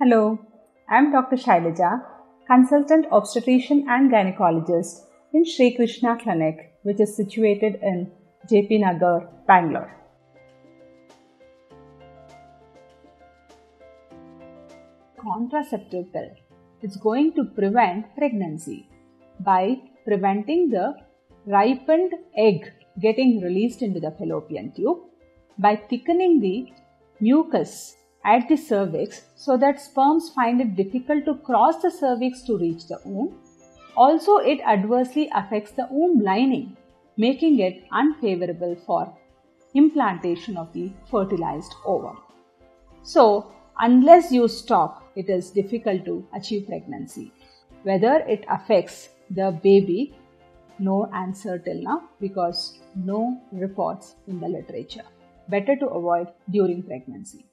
Hello, I'm Dr. Shailaja, consultant obstetrician and gynecologist in Sri Krishna Clinic, which is situated in JP Nagar, Bangalore. Contraceptive pill is going to prevent pregnancy by preventing the ripened egg getting released into the fallopian tube by thickening the mucus at the cervix so that sperms find it difficult to cross the cervix to reach the womb. Also, it adversely affects the womb lining, making it unfavorable for implantation of the fertilized ovum. So, unless you stop, it is difficult to achieve pregnancy. Whether it affects the baby, no answer till now because no reports in the literature. Better to avoid during pregnancy.